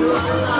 Música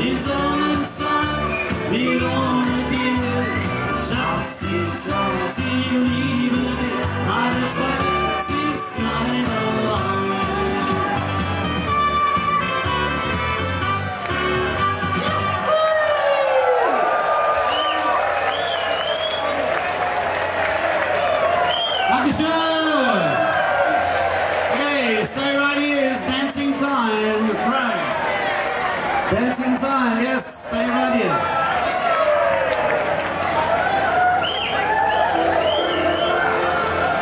It's on inside, we don't wanna be here. Shots inside.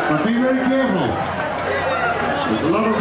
But be very careful. There's a lot of